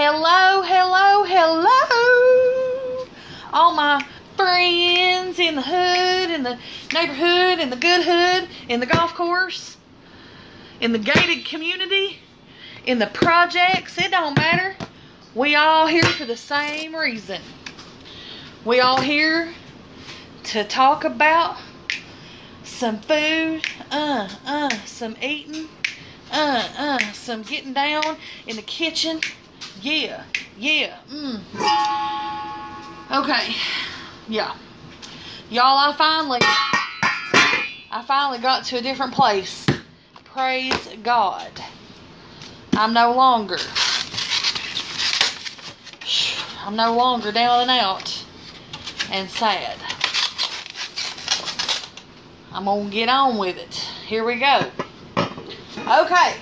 Hello, hello, hello. All my friends in the hood, in the neighborhood, in the good hood, in the golf course, in the gated community, in the projects. It don't matter. We all here for the same reason. We all here to talk about some food, uh, uh, some eating, uh, uh, some getting down in the kitchen. Yeah, yeah, mm. Okay, yeah. Y'all, I finally, I finally got to a different place. Praise God. I'm no longer, I'm no longer down and out and sad. I'm gonna get on with it. Here we go. Okay.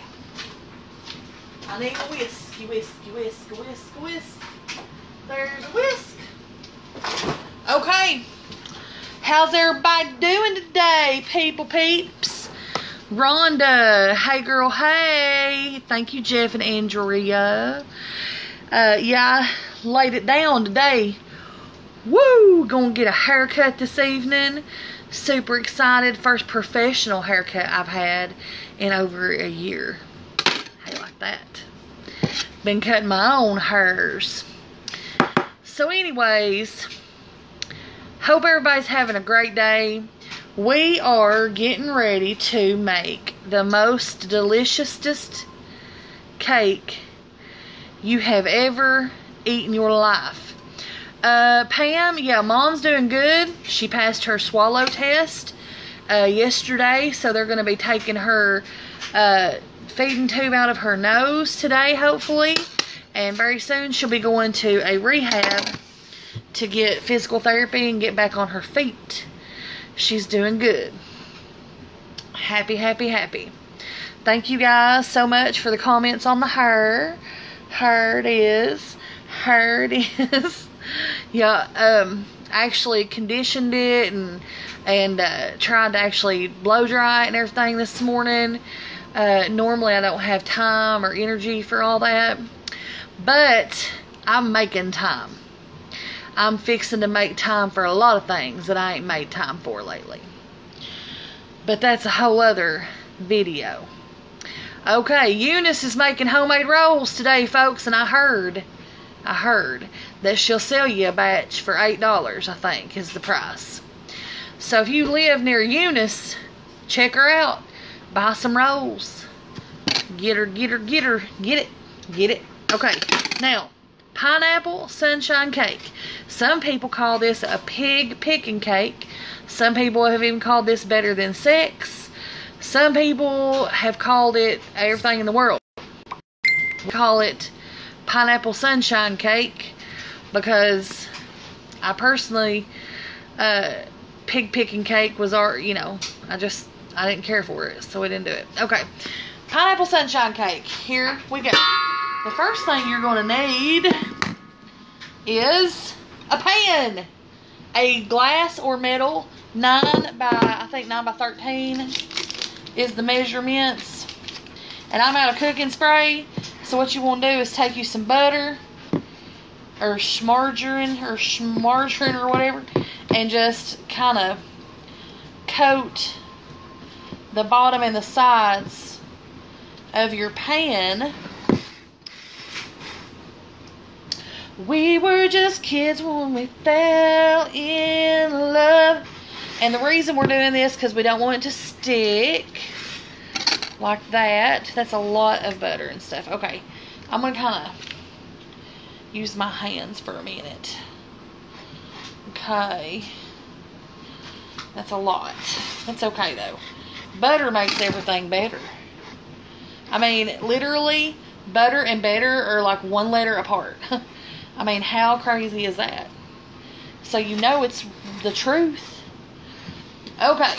I need a whiskey, whiskey, whisk, whisk, whisk. There's a whisk. Okay. How's everybody doing today, people peeps? Rhonda, hey girl, hey. Thank you, Jeff and Andrea. Uh, yeah, I laid it down today. Woo! Gonna get a haircut this evening. Super excited. First professional haircut I've had in over a year. How like that? Been cutting my own hairs. So anyways, hope everybody's having a great day. We are getting ready to make the most deliciousest cake you have ever eaten your life. Uh, Pam, yeah, mom's doing good. She passed her swallow test uh, yesterday, so they're going to be taking her uh, feeding tube out of her nose today, hopefully. And very soon she'll be going to a rehab to get physical therapy and get back on her feet. She's doing good. Happy, happy, happy. Thank you guys so much for the comments on the hair. Hair it is. Hair it is. yeah, um, actually conditioned it and and uh, tried to actually blow dry it and everything this morning. Uh, normally I don't have time or energy for all that, but I'm making time. I'm fixing to make time for a lot of things that I ain't made time for lately. But that's a whole other video. Okay, Eunice is making homemade rolls today, folks, and I heard, I heard that she'll sell you a batch for $8, I think, is the price. So if you live near Eunice, check her out. Buy some rolls. Get her, get her, get her, get it, get it. Okay, now, pineapple sunshine cake. Some people call this a pig picking cake. Some people have even called this better than sex. Some people have called it everything in the world. We call it pineapple sunshine cake because I personally, uh, pig picking cake was our, you know, I just, I didn't care for it, so we didn't do it. Okay, pineapple sunshine cake. Here we go. The first thing you're going to need is a pan. A glass or metal, 9 by, I think 9 by 13 is the measurements. And I'm out of cooking spray, so what you want to do is take you some butter, or margarine, or margarine, or whatever, and just kind of coat the bottom and the sides of your pan We were just kids when we fell in love. And the reason we're doing this because we don't want it to stick like that. That's a lot of butter and stuff. Okay, I'm going to kind of use my hands for a minute. Okay. That's a lot. That's okay though. Butter makes everything better. I mean, literally, butter and better are like one letter apart. I mean, how crazy is that? So you know it's the truth. Okay,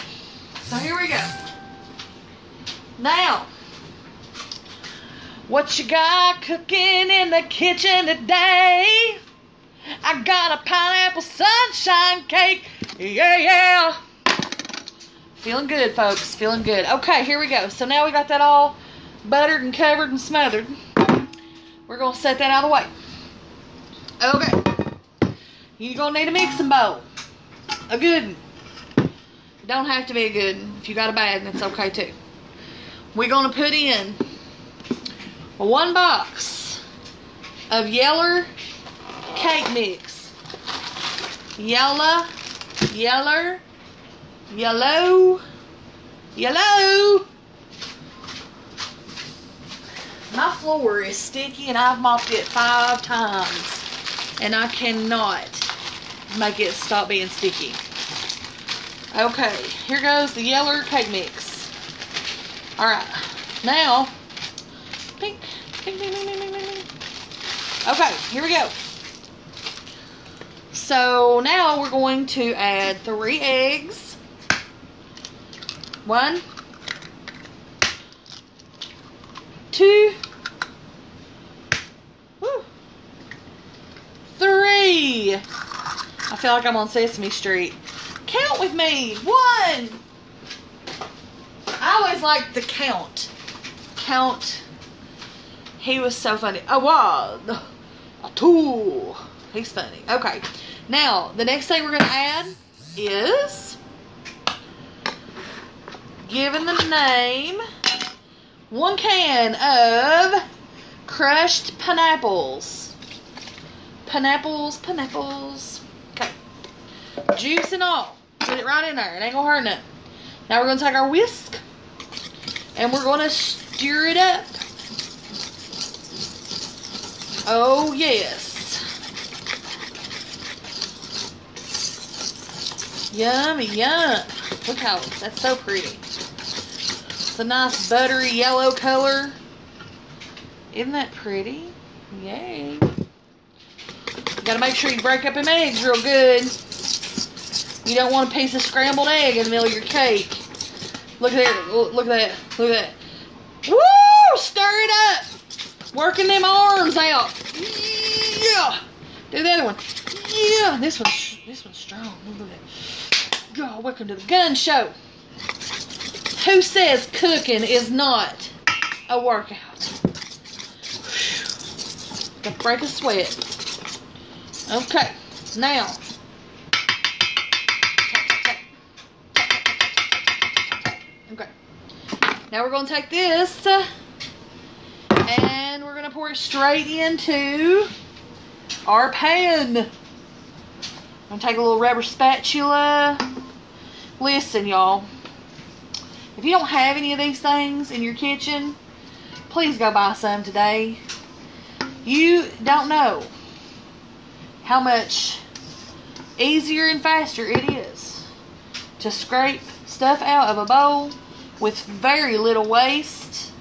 so here we go. Now, what you got cooking in the kitchen today? I got a pineapple sunshine cake. Yeah, yeah. Feeling good, folks. Feeling good. Okay, here we go. So now we got that all buttered and covered and smothered. we're gonna set that out of the way. Okay. You're gonna need a mixing bowl. A good one. Don't have to be a good one. If you got a bad one, it's okay too. We're gonna put in one box of Yeller cake mix. Yellow, yeller, yellow, yellow. My floor is sticky and I've mopped it five times and I cannot make it stop being sticky. Okay, here goes the Yeller cake mix. All right, now, pink, pink, pink, pink, pink, pink, pink. Okay, here we go. So now we're going to add three eggs. One, two, woo, three. I feel like I'm on Sesame Street. Count with me. One. I always like the count. Count. He was so funny. A one, a two. He's funny. Okay. Now, the next thing we're going to add is given the name one can of crushed pineapples. Pineapples, pineapples. Okay. Juice and all. Put it right in there. It ain't gonna hurt nothing. Now we're gonna take our whisk and we're gonna stir it up. Oh yes. Yummy, yum. Look how that's so pretty. It's a nice buttery yellow color. Isn't that pretty? Yay. You gotta make sure you break up them eggs real good. You don't want a piece of scrambled egg in the middle of your cake. Look at that. Look at that. Look at that. Woo! Stir it up. Working them arms out. Yeah. Do the other one. Yeah. This one's this one's strong. Look at that. God, welcome to the gun show. Who says cooking is not a workout? To break a sweat. Okay, now. Okay. Now we're going to take this and we're going to pour it straight into our pan. I'm going to take a little rubber spatula. Listen, y'all. If you don't have any of these things in your kitchen, please go buy some today. You don't know how much easier and faster it is to scrape stuff out of a bowl with very little waste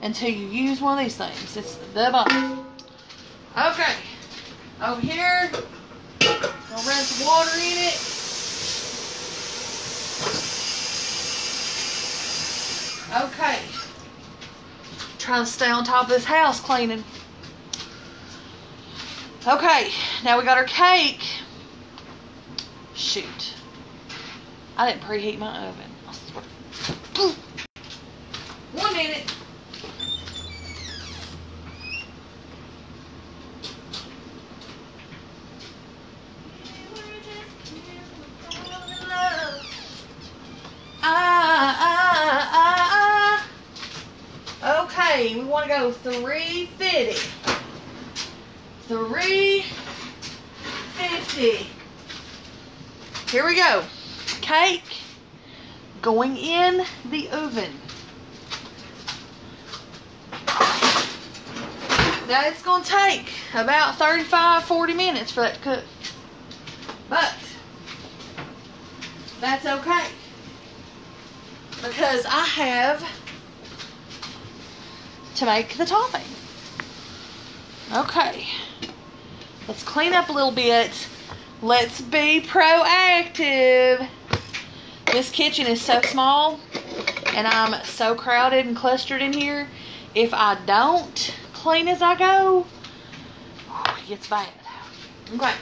until you use one of these things. It's the bomb. Okay. Over here, gonna run water in it. Okay. Trying to stay on top of this house cleaning. Okay, now we got our cake. Shoot. I didn't preheat my oven. One minute. To go 350. 350. Here we go. Cake going in the oven. Now it's going to take about 35, 40 minutes for that to cook. But that's okay. Because I have to make the topping. Okay. Let's clean up a little bit. Let's be proactive. This kitchen is so small and I'm so crowded and clustered in here. If I don't clean as I go, it gets bad. Okay.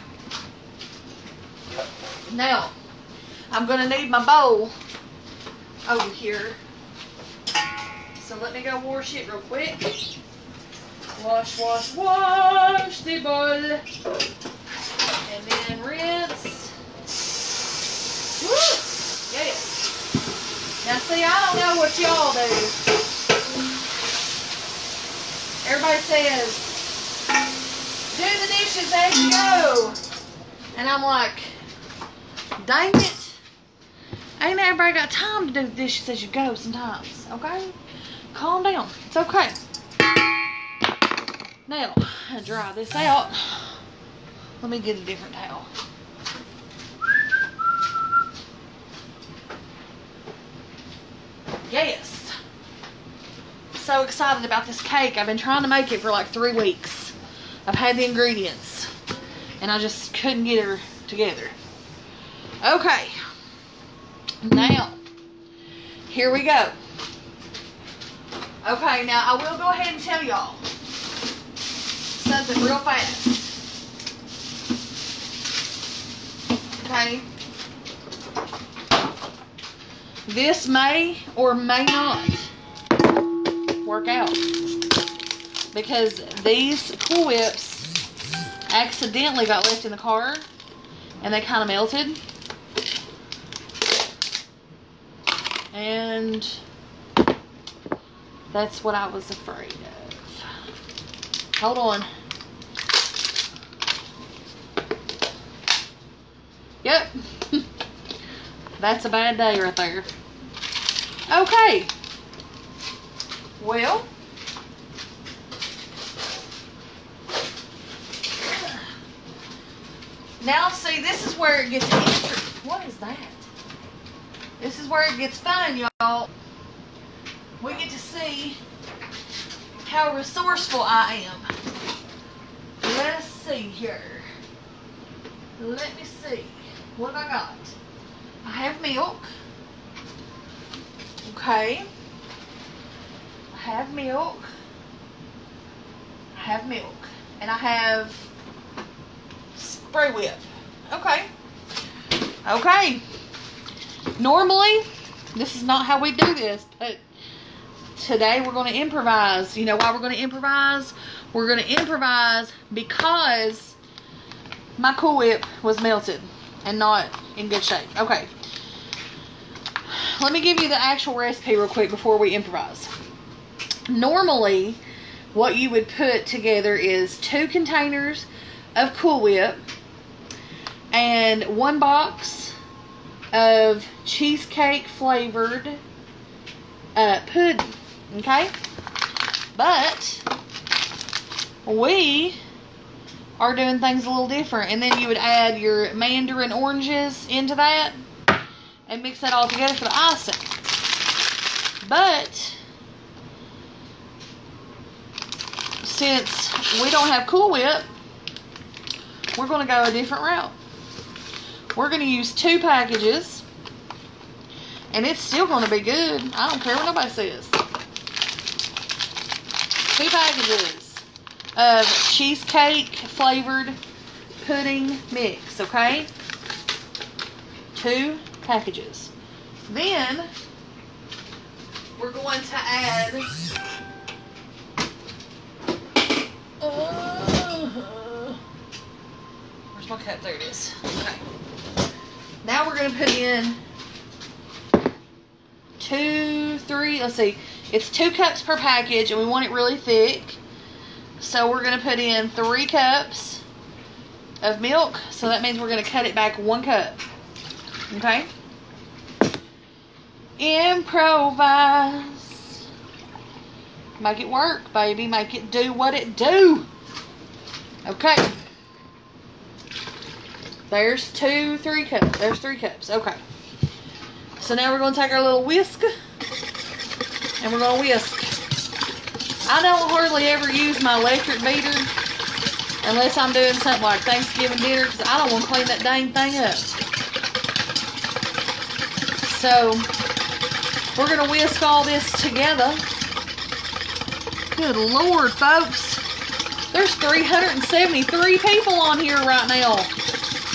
Now, I'm going to need my bowl over here. So let me go wash it real quick. Wash, wash, wash the bowl. And then rinse. Woo! Yes. Now see, I don't know what y'all do. Everybody says, do the dishes as you go. And I'm like, dang it. Ain't everybody got time to do the dishes as you go sometimes, okay? Calm down. It's okay. Now, dry this out. Let me get a different towel. Yes. So excited about this cake. I've been trying to make it for like three weeks. I've had the ingredients and I just couldn't get her together. Okay. Now, here we go. Okay, now I will go ahead and tell y'all something real fast. Okay. This may or may not work out because these Cool Whips accidentally got left in the car and they kind of melted. And that's what I was afraid of. Hold on. Yep. That's a bad day right there. Okay. Well. Now see, this is where it gets interesting. What is that? This is where it gets fun, y'all. We get to see how resourceful I am. Let's see here. Let me see. What I got? I have milk. Okay. I have milk. I have milk. And I have spray whip. Okay. Okay. Normally, this is not how we do this, but today we're going to improvise. You know why we're going to improvise? We're going to improvise because my Cool Whip was melted and not in good shape. Okay. Let me give you the actual recipe real quick before we improvise. Normally, what you would put together is two containers of Cool Whip and one box of cheesecake flavored uh, pudding. Okay? But we are doing things a little different. And then you would add your mandarin oranges into that and mix that all together for the icing. But since we don't have Cool Whip, we're going to go a different route. We're going to use two packages. And it's still going to be good. I don't care what nobody says. Two packages of cheesecake flavored pudding mix, okay? Two packages. Then, we're going to add... Uh, where's my cup? There it is. Okay. Now we're going to put in two, three, let's see. It's two cups per package and we want it really thick. So we're going to put in three cups of milk. So that means we're going to cut it back one cup. Okay? Improvise. Make it work, baby. Make it do what it do. Okay. There's two, three cups. There's three cups. Okay. So now we're going to take our little whisk and we're going to whisk. I don't hardly ever use my electric beater unless I'm doing something like Thanksgiving dinner because I don't want to clean that dang thing up. So we're going to whisk all this together. Good Lord, folks. There's 373 people on here right now.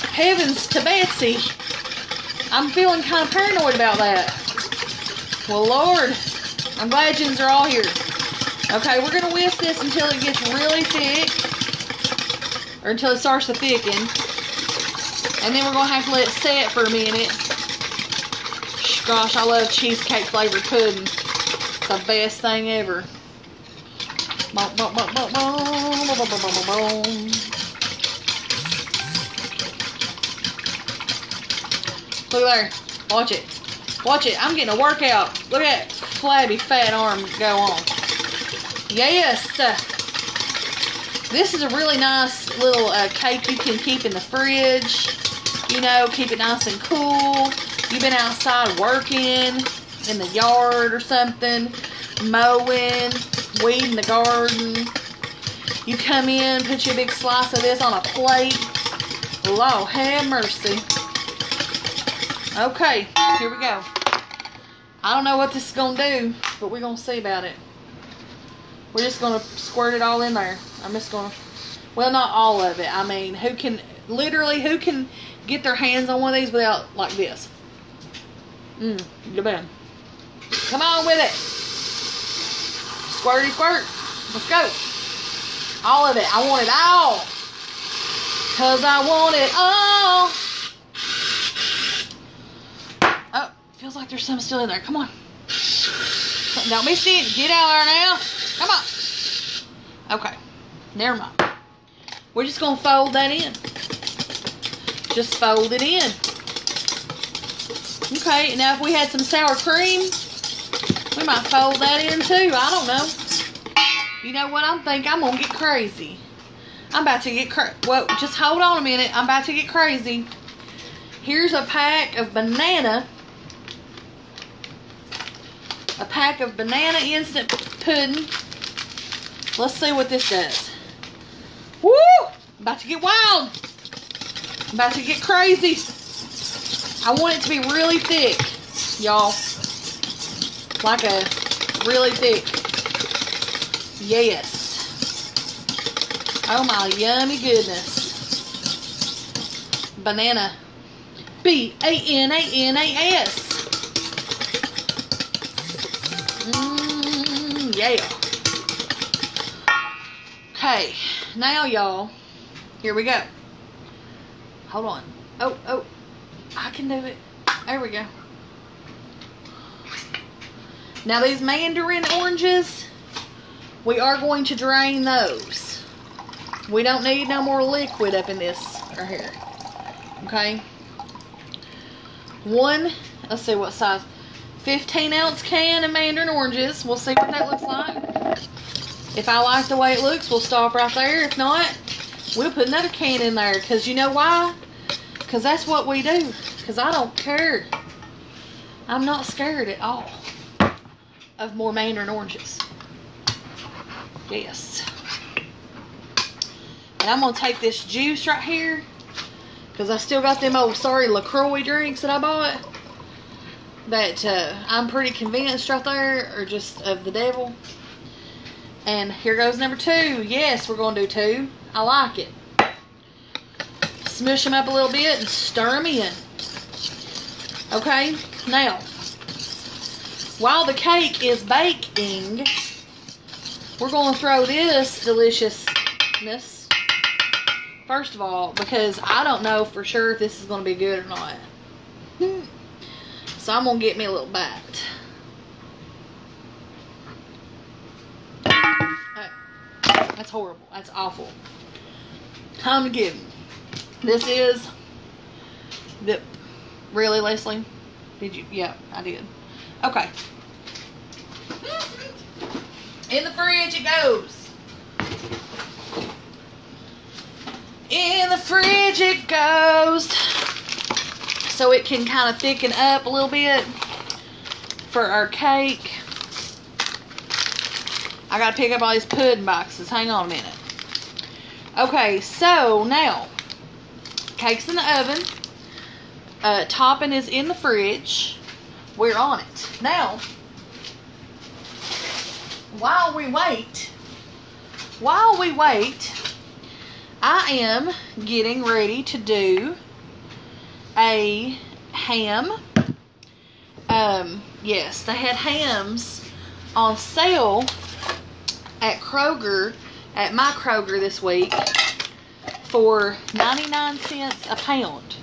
Heavens to Betsy. I'm feeling kind of paranoid about that. Well, Lord, I'm glad are all here. Okay, we're going to whisk this until it gets really thick. Or until it starts to thicken. And then we're going to have to let it set for a minute. Gosh, I love cheesecake flavored pudding. It's the best thing ever. Look there. Watch it. Watch it. I'm getting a workout. Look at it flabby fat arm go on. Yes. This is a really nice little uh, cake you can keep in the fridge. You know, keep it nice and cool. You've been outside working in the yard or something, mowing, weeding the garden. You come in, put you a big slice of this on a plate. Lord have mercy. Okay, here we go. I don't know what this is going to do, but we're going to see about it. We're just going to squirt it all in there. I'm just going to, well, not all of it. I mean, who can, literally, who can get their hands on one of these without, like this? Mmm, the bam. Come on with it. Squirty squirt. Let's go. All of it. I want it all. Because I want it all. Oh, feels like there's some still in there. Come on. Don't be stingy. Get out of there now. Come on. Okay. Never mind. We're just going to fold that in. Just fold it in. Okay, now if we had some sour cream, we might fold that in too. I don't know. You know what? I'm thinking I'm going to get crazy. I'm about to get crazy. Well, just hold on a minute. I'm about to get crazy. Here's a pack of banana. A pack of banana instant pudding. Let's see what this does. Woo! About to get wild. About to get crazy. I want it to be really thick, y'all. Like a really thick. Yes. Oh my yummy goodness. Banana. B A N A N A S. Mmm, yeah. Okay, now y'all, here we go. Hold on. Oh, oh, I can do it. There we go. Now these mandarin oranges, we are going to drain those. We don't need no more liquid up in this right here. Okay. One, let's see what size. 15 ounce can of mandarin oranges. We'll see what that looks like. If I like the way it looks, we'll stop right there. If not, we'll put another can in there. Because you know why? Because that's what we do. Because I don't care. I'm not scared at all of more mandarin oranges. Yes. And I'm going to take this juice right here. Because I still got them old sorry LaCroix drinks that I bought. That uh, I'm pretty convinced right there are just of the devil. And here goes number two. Yes, we're going to do two. I like it. Smush them up a little bit and stir them in. Okay, now, while the cake is baking, we're going to throw this deliciousness, first of all, because I don't know for sure if this is going to be good or not. So I'm to get me a little bite. That's horrible. That's awful. Time to give. This is the really Leslie. Did you? Yeah, I did. Okay. In the fridge it goes. In the fridge it goes. So it can kind of thicken up a little bit for our cake. I gotta pick up all these pudding boxes. Hang on a minute. Okay, so now, cake's in the oven. Uh, topping is in the fridge. We're on it. Now, while we wait, while we wait, I am getting ready to do a ham. Um, yes, they had hams on sale at Kroger, at my Kroger this week, for 99 cents a pound.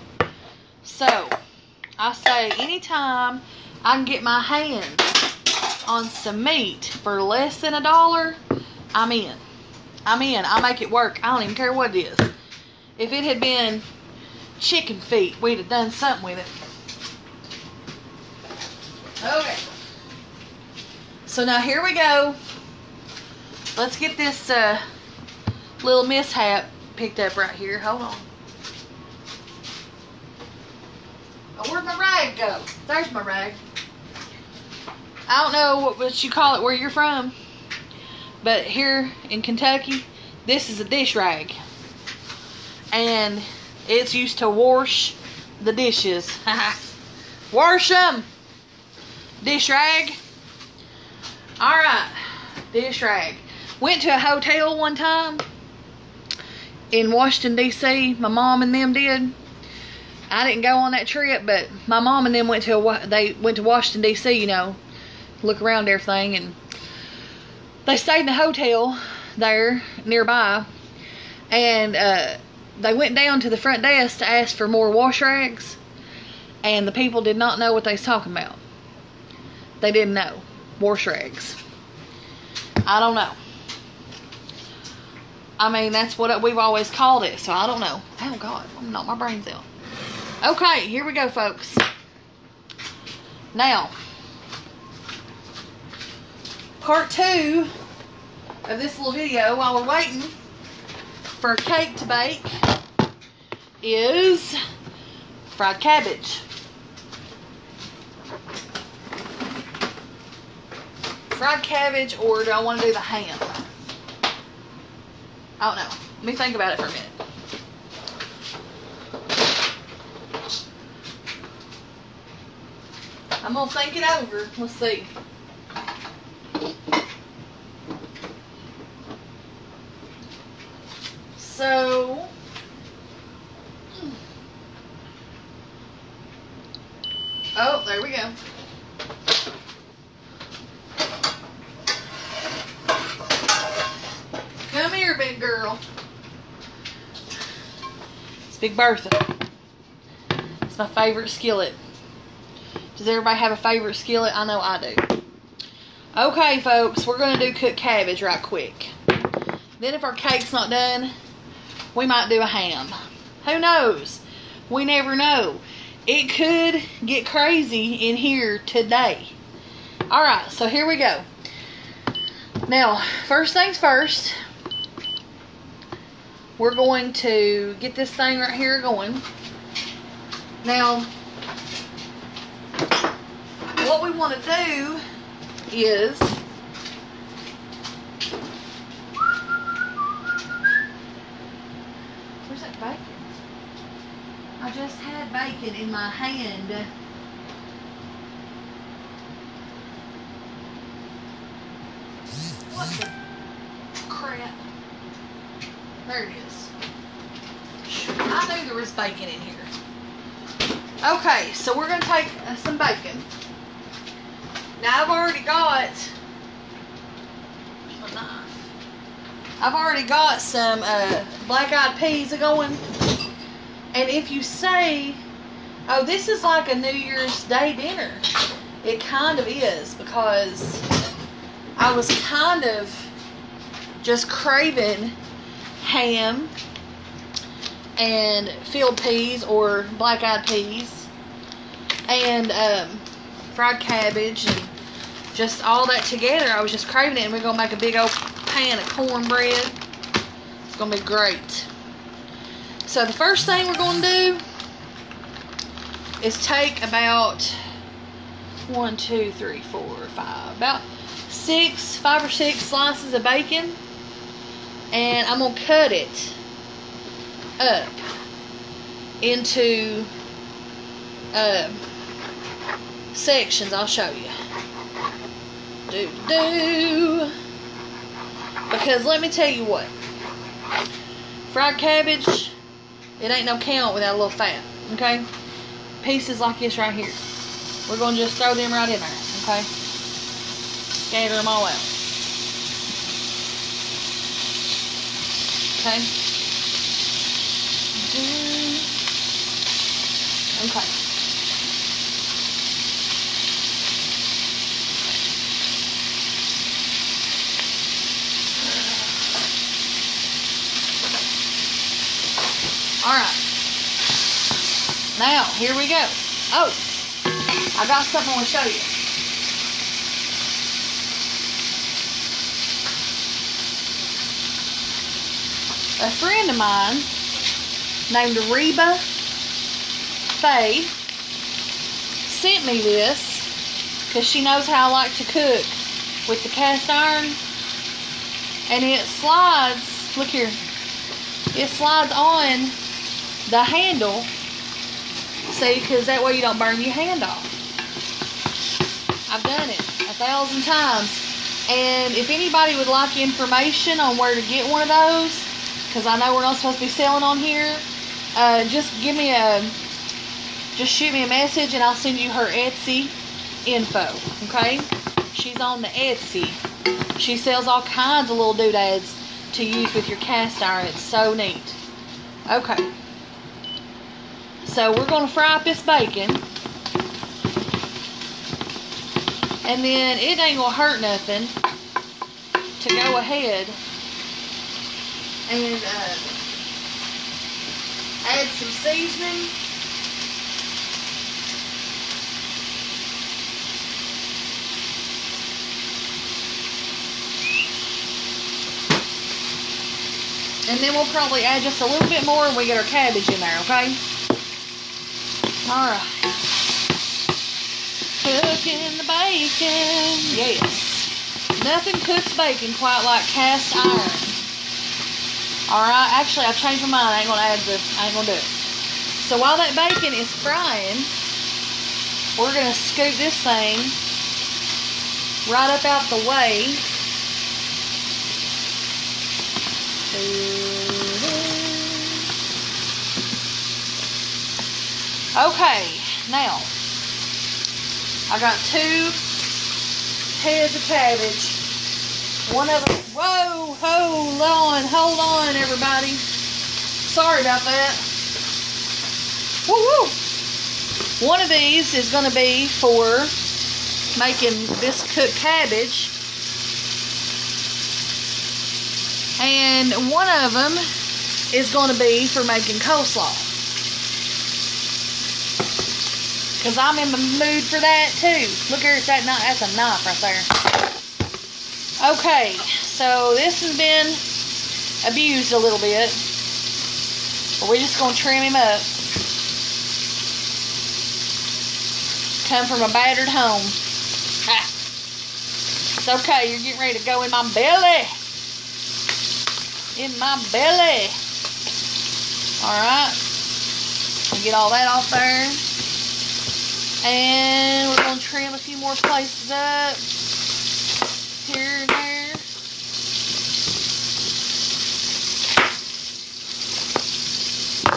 So, I say anytime I can get my hands on some meat for less than a dollar, I'm in. I'm in. I make it work. I don't even care what it is. If it had been chicken feet, we'd have done something with it. Okay. So now here we go. Let's get this uh, little mishap picked up right here. Hold on. Oh, where'd my rag go? There's my rag. I don't know what, what you call it where you're from, but here in Kentucky, this is a dish rag. And it's used to wash the dishes. wash them! Dish rag. Alright, dish rag. Went to a hotel one time in Washington, D.C. My mom and them did. I didn't go on that trip, but my mom and them went to a, they went to Washington D.C. You know, look around everything, and they stayed in the hotel there nearby, and uh, they went down to the front desk to ask for more wash rags, and the people did not know what they was talking about. They didn't know wash rags. I don't know. I mean, that's what we've always called it, so I don't know. Oh, God, I'm not my brains out. Okay, here we go, folks. Now, part two of this little video while we're waiting for a cake to bake is fried cabbage. Fried cabbage, or do I want to do the ham? I don't know. Let me think about it for a minute. I'm gonna think it over. Let's see. So, oh, there we go. Come here, big girl. It's Big Bertha. It's my favorite skillet. Does everybody have a favorite skillet? I know I do. Okay, folks, we're going to do cooked cabbage right quick. Then if our cake's not done, we might do a ham. Who knows? We never know. It could get crazy in here today. Alright, so here we go. Now, first things first, we're going to get this thing right here going. Now, what we want to do is where's that bacon? I bacon in my hand. What the crap? There it is. I knew there was bacon in here. Okay, so we're going to take uh, some bacon. Now I've already got a knife. I've already got some uh, black-eyed peas a going. And if you say, oh, this is like a New Year's Day dinner, it kind of is because I was kind of just craving ham and field peas or black-eyed peas and um, fried cabbage and just all that together. I was just craving it, and we're gonna make a big old pan of cornbread. It's gonna be great. So the first thing we're gonna do is take about one, two, three, four, five, about six, five or six slices of bacon, and I'm gonna cut it up into uh, sections. I'll show you. Do do. Because let me tell you what. Fried cabbage, it ain't no count without a little fat. Okay? Pieces like this right here. We're going to just throw them right in there. Okay? Scatter them all out. Okay. Okay. All right. Now, here we go. Oh, I got something I want to show you. A friend of mine named Reba Faye sent me this because she knows how I like to cook with the cast iron. And it slides, look here, it slides on the handle. See, because that way you don't burn your hand off. I've done it a thousand times. And if anybody would like information on where to get one of those, because I know we're not supposed to be selling on here, uh, just give me a, just shoot me a message and I'll send you her Etsy info, okay? She's on the Etsy. She sells all kinds of little doodads to use with your cast iron. It's so neat. Okay. So we're going to fry up this bacon. And then it ain't going to hurt nothing to go ahead and uh, add some seasoning. And then we'll probably add just a little bit more when we get our cabbage in there, okay? Alright. Cooking the bacon. Yes. Nothing cooks bacon quite like cast iron. Alright, actually I've changed my mind. I ain't gonna add the I ain't gonna do it. So while that bacon is frying, we're gonna scoop this thing right up out the way. Okay, now I got two heads of cabbage. One of them, whoa, hold on, hold on, everybody. Sorry about that. Woo woo. One of these is going to be for making this cooked cabbage. And one of them is going to be for making coleslaw. Because I'm in the mood for that too. Look here, that knife, that's a knife right there. Okay, so this has been abused a little bit. But we're just going to trim him up. Come from a battered home. It's okay, you're getting ready to go in my belly. In my belly. Alright. Get all that off there. And we're going to trim a few more places up. Here and there.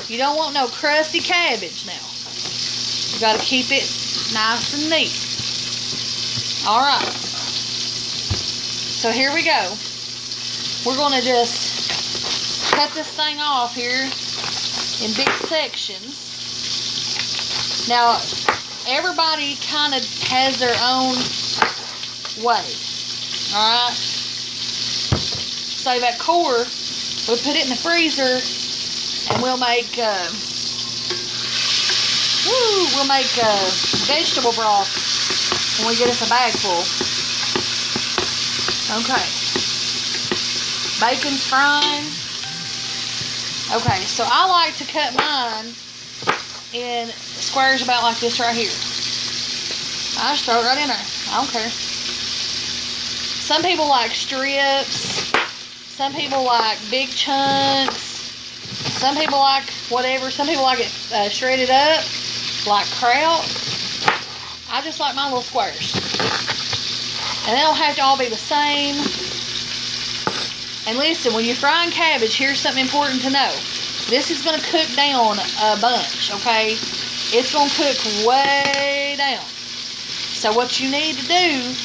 You don't want no crusty cabbage now. You got to keep it nice and neat. Alright. So here we go. We're going to just cut this thing off here in big sections. Now, everybody kind of has their own way. Alright? So that core, we put it in the freezer and we'll make, uh, woo, we'll make uh, vegetable broth when we get us a bag full. Okay. Bacon's frying. Okay, so I like to cut mine in squares about like this right here. I just throw it right in there. I don't care. Some people like strips. Some people like big chunks. Some people like whatever. Some people like it uh, shredded up, like kraut. I just like my little squares. And they don't have to all be the same. And listen, when you're frying cabbage, here's something important to know. This is going to cook down a bunch, okay? It's going to cook way down. So what you need to do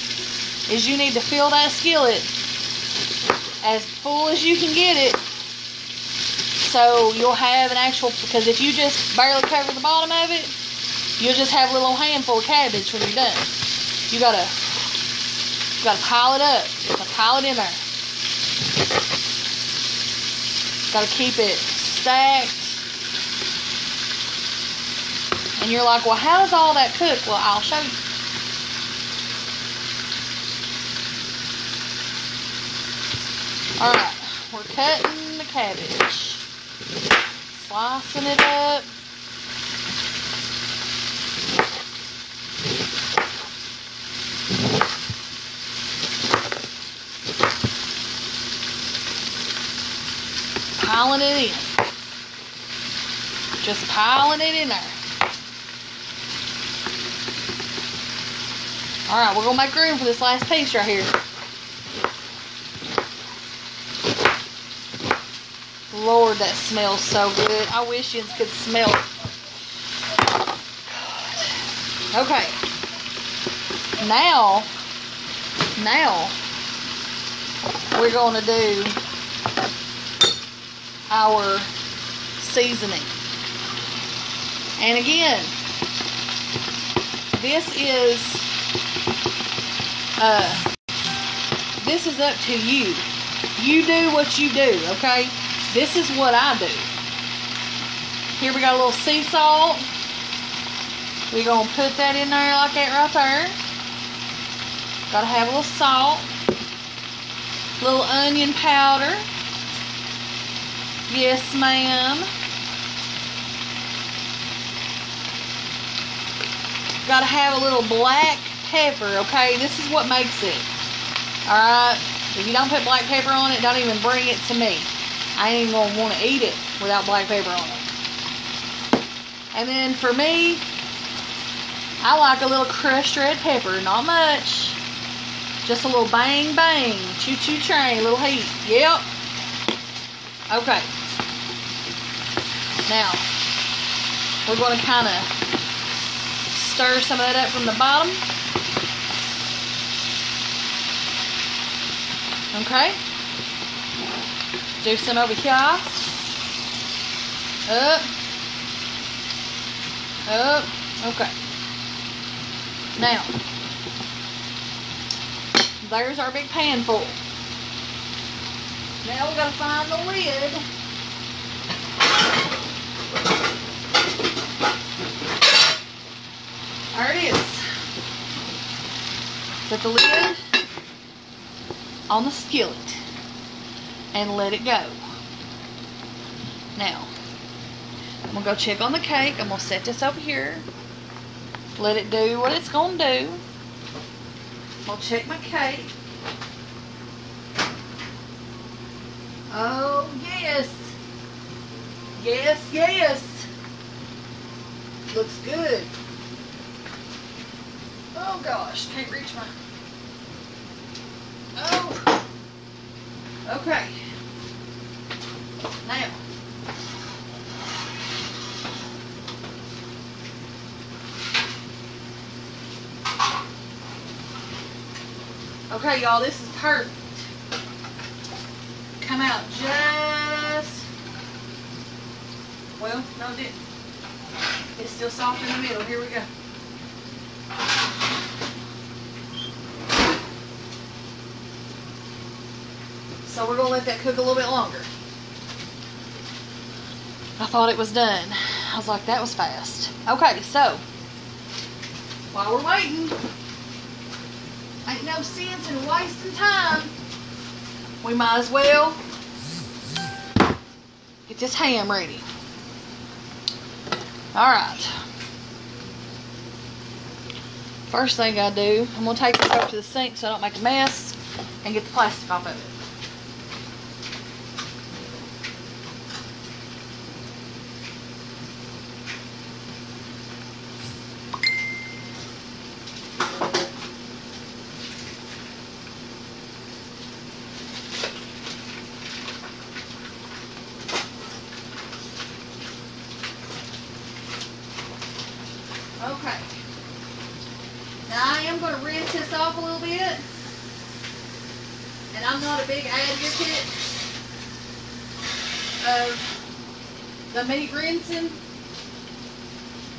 is you need to fill that skillet as full as you can get it So you'll have an actual, because if you just barely cover the bottom of it, you'll just have a little handful of cabbage when you're done. You gotta, you gotta pile it up. Gotta pile it in there. Gotta keep it stacked. And you're like, well, how does all that cook? Well, I'll show you. Alright, we're cutting the cabbage. Slicing it up. Piling it in. Just piling it in there. Alright, we're to make room for this last piece right here. Lord, that smells so good. I wish you could smell it. Okay. Now, now, we're going to do our seasoning. And again, this is, uh, this is up to you. You do what you do, okay? This is what I do. Here we got a little sea salt. We're going to put that in there like that right there. Got to have a little salt. Little onion powder. Yes, ma'am. Got to have a little black pepper, okay? This is what makes it. Alright? If you don't put black pepper on it, don't even bring it to me. I ain't even gonna want to eat it without black pepper on it. And then for me, I like a little crushed red pepper, not much. Just a little bang bang, choo choo train, a little heat. Yep. Okay. Now, we're going to kind of stir some of that up from the bottom. Okay do some over here. Up. Up. Okay. Now, there's our big pan full. Now we gotta find the lid. There it is. Put the lid on the skillet and let it go. Now, I'm going to go check on the cake. I'm going to set this over here. Let it do what it's going to do. I'll check my cake. Oh, yes. Yes, yes. Looks good. Oh, gosh. Can't reach my... Oh. Okay. Now, okay, y'all, this is perfect. Come out just, well, no, it didn't. It's still soft in the middle. Here we go. So we're going to let that cook a little bit longer. I thought it was done. I was like, that was fast. Okay, so while we're waiting, ain't no sense in wasting time. We might as well get this ham ready. Alright. First thing I do, I'm to take this up to the sink so I don't make a mess and get the plastic off of it.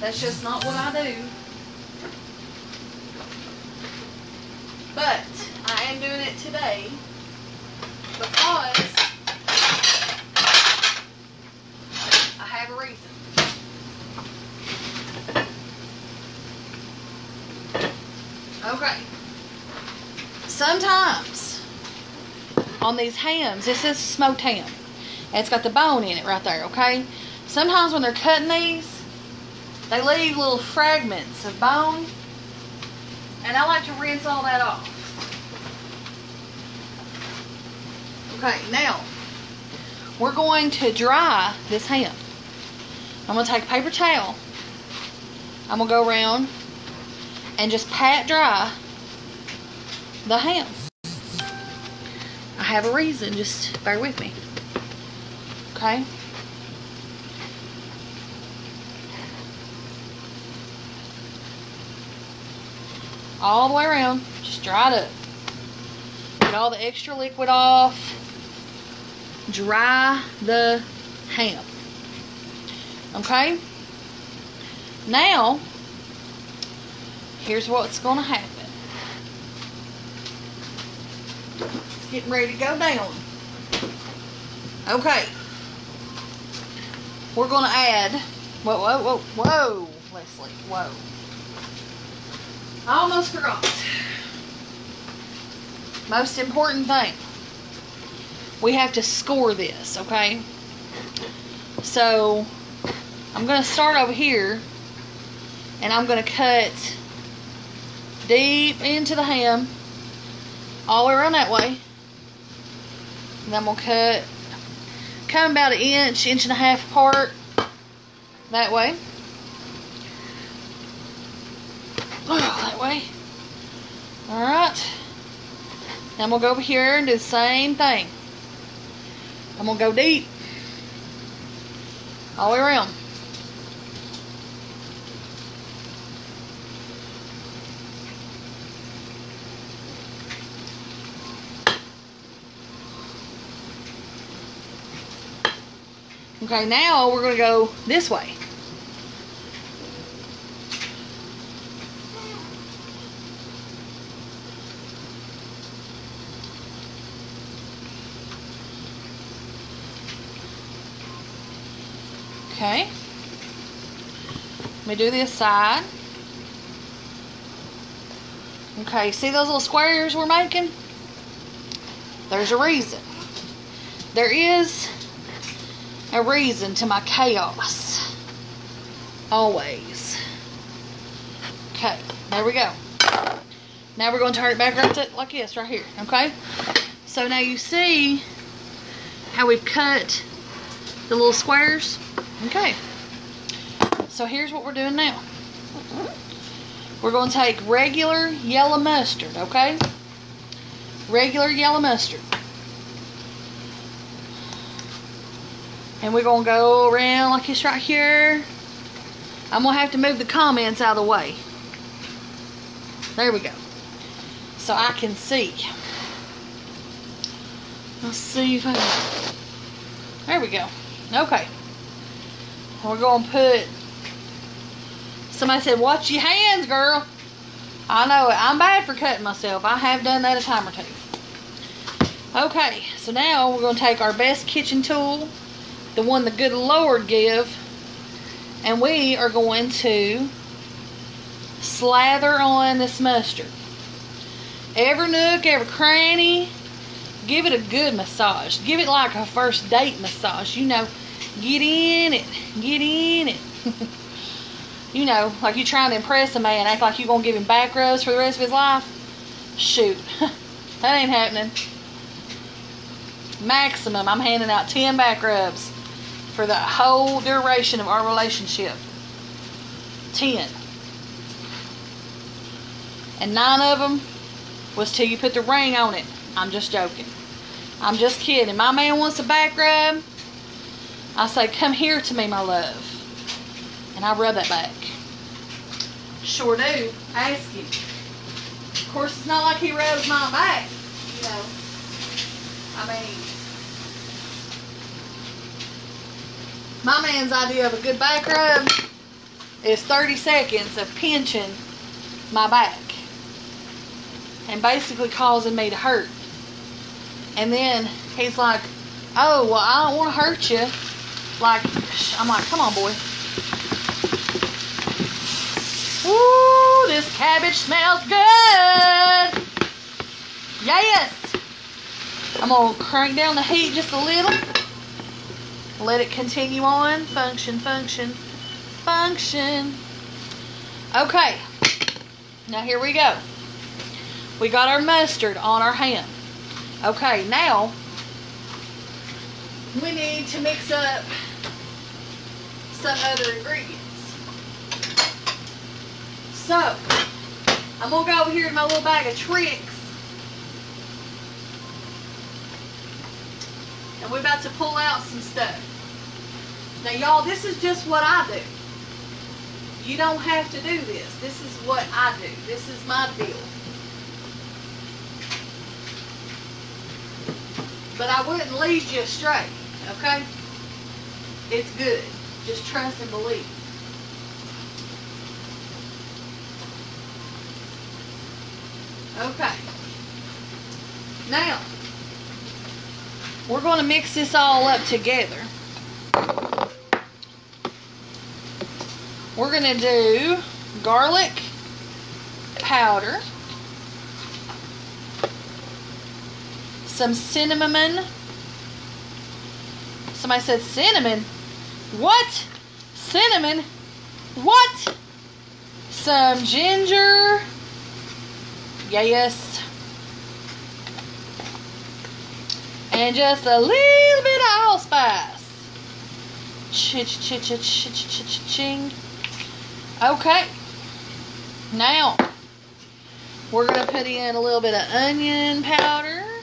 That's just not what I do. But I am doing it today because I have a reason. Okay. Sometimes on these hams, this is smoked ham. And it's got the bone in it right there, okay? Sometimes when they're cutting these, they leave little fragments of bone. And I like to rinse all that off. Okay, now we're going to dry this ham. I'm going to take a paper towel. I'm going to go around and just pat dry the ham. I have a reason, just bear with me. Okay? All the way around, just dry it up. Get all the extra liquid off. Dry the ham. Okay? Now, here's what's going to happen. It's getting ready to go down. Okay. We're going to add, whoa, whoa, whoa, whoa, Leslie, whoa. I almost forgot. Most important thing. We have to score this, okay? So, I'm going to start over here. And I'm going to cut deep into the ham. All the way around that way. And going to cut, come about an inch, inch and a half apart. That way. That way. Alright. Now I'm going to go over here and do the same thing. I'm going to go deep. All the way around. Okay, now we're going to go this way. Okay. Let me do this side. Okay, see those little squares we're making? There's a reason. There is a reason to my chaos. Always. Okay, there we go. Now we're going to turn it back right like this right here, okay? So now you see how we've cut the little squares? Okay. So here's what we're doing now. We're going to take regular yellow mustard, okay? Regular yellow mustard. And we're going to go around like this right here. I'm going to have to move the comments out of the way. There we go. So I can see. Let's see if I. There we go. Okay. We're going to put... Somebody said, watch your hands, girl. I know it. I'm bad for cutting myself. I have done that a time or two. Okay, so now we're going to take our best kitchen tool, the one the good Lord give, and we are going to slather on this mustard. Every nook, every cranny, give it a good massage. Give it like a first date massage. You know, get in it, get in it. you know, like you're trying to impress a man, act like you're going to give him back rubs for the rest of his life. Shoot, that ain't happening. Maximum, I'm handing out 10 back rubs for the whole duration of our relationship. 10. And nine of them was till you put the ring on it. I'm just joking. I'm just kidding. My man wants a back rub. I say, come here to me, my love. And I rub that back. Sure do. Ask him. Of course, it's not like he rubs my back. You know. I mean, My man's idea of a good back rub is 30 seconds of pinching my back and basically causing me to hurt. And then he's like, Oh, well, I don't want to hurt you. Like, I'm like, Come on, boy. Ooh, this cabbage smells good. Yes. I'm going to crank down the heat just a little. Let it continue on. Function, function, function. Okay. Now here we go. We got our mustard on our ham. Okay, now we need to mix up some other ingredients. So, I'm going to go over here to my little bag of tricks. And we're about to pull out some stuff. Now, y'all, this is just what I do. You don't have to do this. This is what I do. This is my deal. But I wouldn't lead you astray, okay? It's good. Just trust and believe. Okay. Now, we're going to mix this all up together. We're going to do garlic powder, some cinnamon. Somebody said cinnamon. What? Cinnamon? What? Some ginger. Yes. And just a little bit of allspice. Ch ch ch ch ch ch ch ching. Okay. Now, we're going to put in a little bit of onion powder.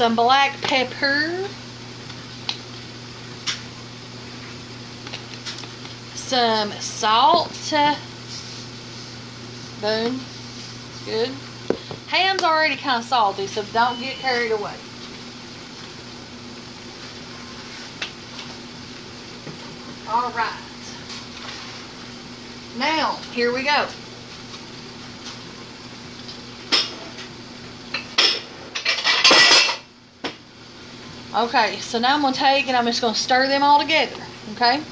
Some black pepper. Some salt. Boom. Good. Ham's already kind of salty, so don't get carried away. All right. Now, here we go. Okay, so now I'm going to take and I'm just going to stir them all together, okay?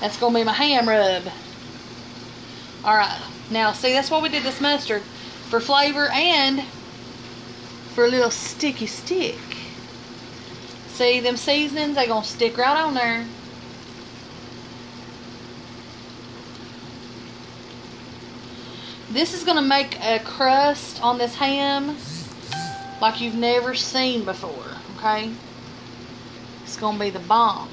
That's going to be my ham rub. Alright, now see, that's why we did this mustard. For flavor and for a little sticky stick. See, them seasonings, they going to stick right on there. This is going to make a crust on this ham like you've never seen before, okay? It's going to be the bomb.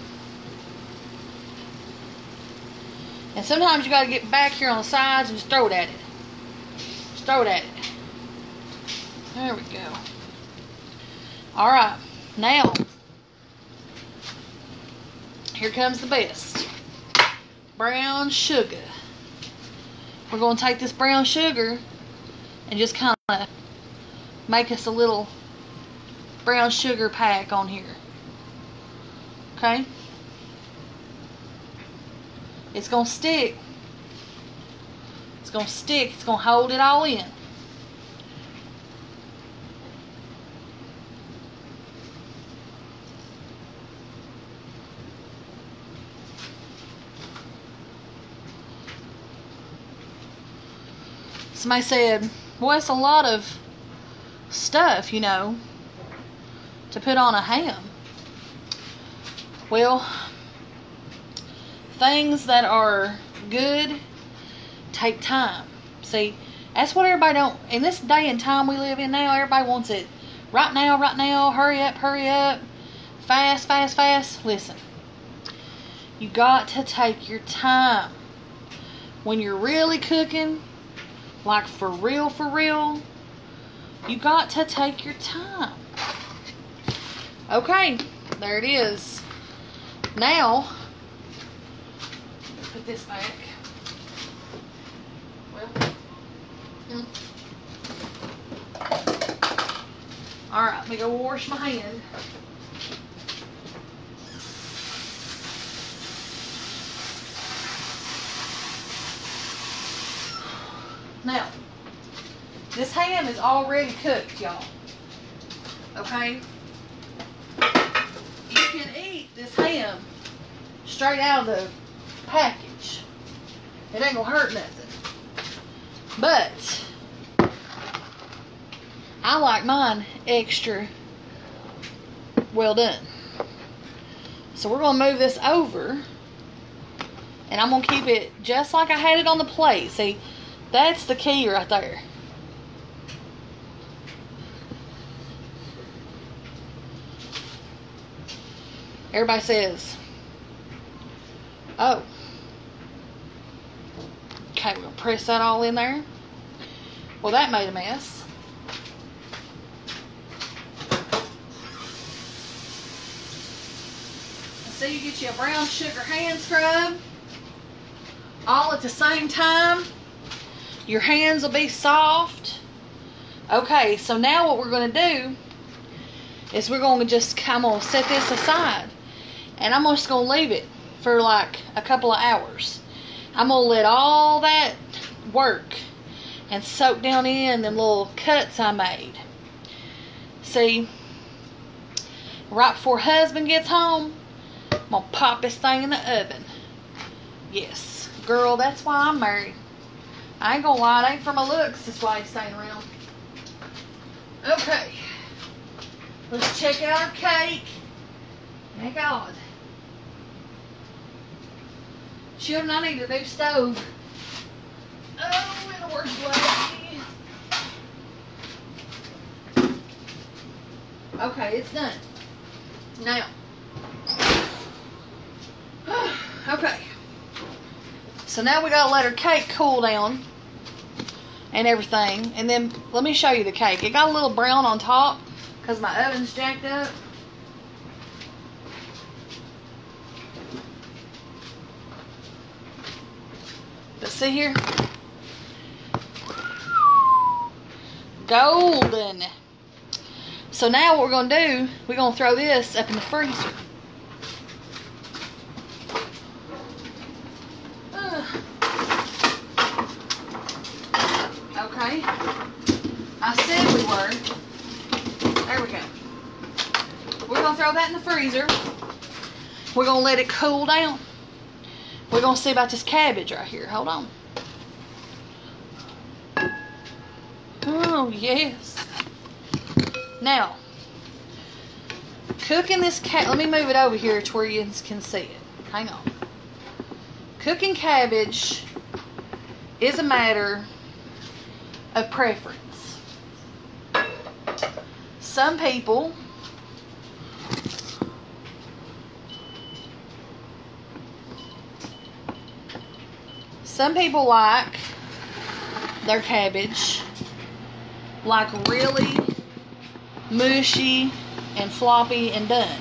And sometimes you got to get back here on the sides and just throw it at it. Just throw it at it. There we go. Alright, now, here comes the best. Brown sugar. We're going to take this brown sugar and just kind of make us a little brown sugar pack on here. Okay? It's going to stick. It's going to stick. It's going to hold it all in. Somebody said, well, it's a lot of stuff, you know, to put on a ham. Well, things that are good take time. See, that's what everybody don't. In this day and time we live in now, everybody wants it right now, right now. Hurry up, hurry up, fast, fast, fast. Listen, you got to take your time when you're really cooking, like for real, for real. You got to take your time. Okay, there it is. Now, put this back. Well, Mm-mm. All right, let me go wash my hand. Now, this ham is already cooked, y'all. Okay? You can eat this ham straight out of the package. It ain't gonna hurt nothing. But I like mine extra well done. So we're gonna move this over and I'm gonna keep it just like I had it on the plate. See, that's the key right there. Everybody says, oh. Okay, we'll press that all in there. Well, that made a mess. So you get you a brown sugar hand scrub all at the same time. Your hands will be soft. Okay, so now what we're going to do is we're going to just, going to set this aside. And I'm just going to leave it for like a couple of hours. I'm to let all that work and soak down in them little cuts I made. See, right before husband gets home, I'm to pop this thing in the oven. Yes, girl, that's why I'm married. I ain't gonna lie, it ain't for my looks. That's why he's staying around. Okay. Let's check out our cake. Thank God. Children, I need a new stove. Oh, in the worst way. Okay, it's done. Now. okay. So now we gotta let our cake cool down and everything. And then let me show you the cake. It got a little brown on top because my oven's jacked up. But see here? Golden. So now what we're going to do, we're going to throw this up in the freezer. Okay. I said we were. There we go. We're going to throw that in the freezer. We're going to let it cool down. We're going to see about this cabbage right here. Hold on. Oh, yes. Now, cooking this cat. Let me move it over here to where you can see it. Hang on. Cooking cabbage is a matter of preference. Some people some people like their cabbage like really mushy and floppy and done.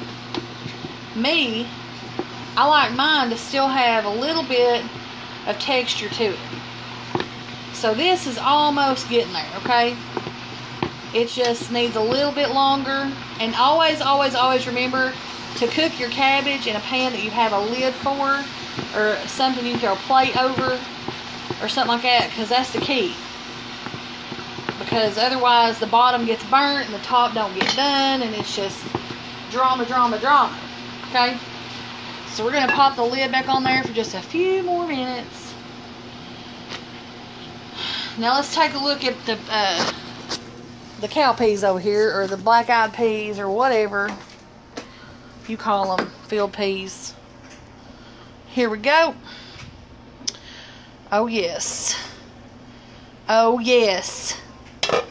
Me, I like mine to still have a little bit of texture to it. So this is almost getting there, okay? It just needs a little bit longer. And always, always, always remember to cook your cabbage in a pan that you have a lid for or something you can throw a plate over or something like that because that's the key. Because otherwise the bottom gets burnt and the top don't get done and it's just drama, drama, drama. Okay? So we're going to pop the lid back on there for just a few more minutes. Now let's take a look at the uh, the cow peas over here, or the black-eyed peas, or whatever you call them, field peas. Here we go. Oh yes. Oh yes.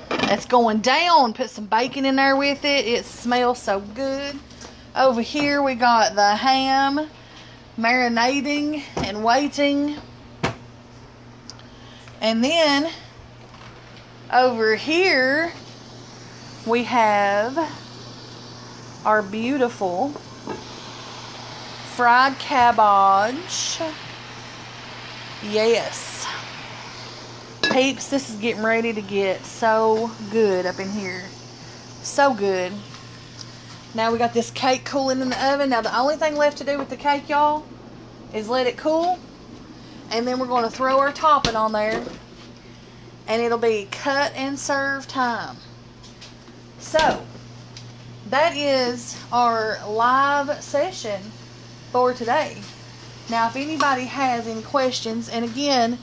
That's going down. Put some bacon in there with it. It smells so good. Over here we got the ham marinating and waiting. And then over here we have our beautiful fried cabbage. Yes. Peeps, this is getting ready to get so good up in here. So good. Now we got this cake cooling in the oven. Now the only thing left to do with the cake, y'all, is let it cool. And then we're going to throw our topping on there. And it'll be cut and serve time. So, that is our live session for today. Now, if anybody has any questions, and again,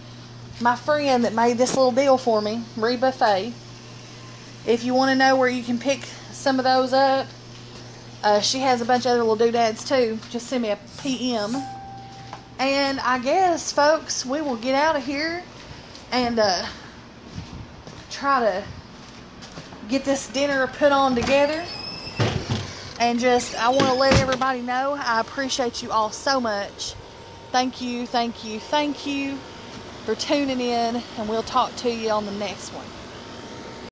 my friend that made this little deal for me, Marie Buffet, if you want to know where you can pick some of those up, uh, she has a bunch of other little doodads too. Just send me a PM. And I guess, folks, we will get out of here and uh, try to get this dinner put on together. And just, I want to let everybody know I appreciate you all so much. Thank you, thank you, thank you for tuning in, and we'll talk to you on the next one.